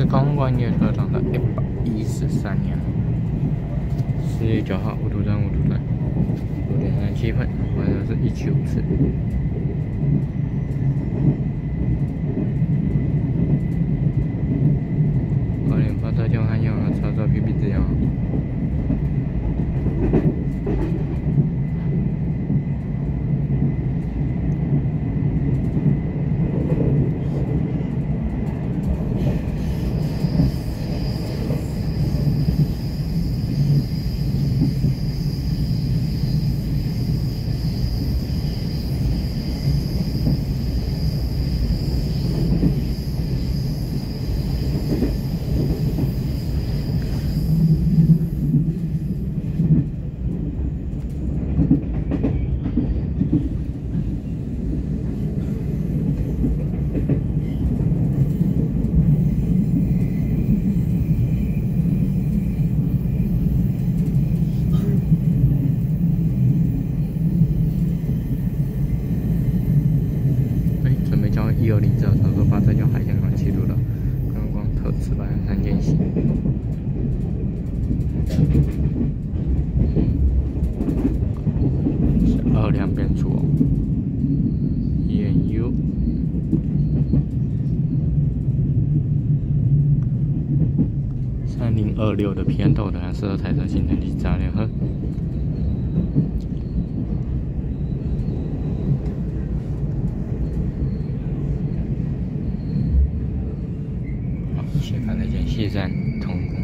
是公关列车长的一百一十三年，四月九号，五度站，五度站，五点三七分，晚上是一七五次。准备交一二零之后，他说把这条海鲜馆记录了，观光特此版三件行。是二两边出哦，烟油。三零二六的偏斗的适合彩色行程机炸联合。那间西站通过。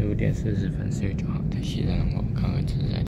六点四十分，四月九号在西站，我看看自在。